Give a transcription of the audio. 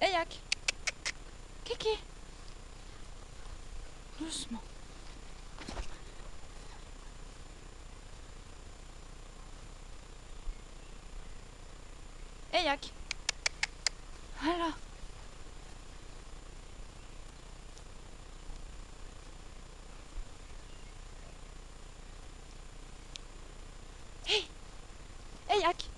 Hé Yak. Kiki. Doucement. Hé Yak. Voilà. Hé. Hé Yak.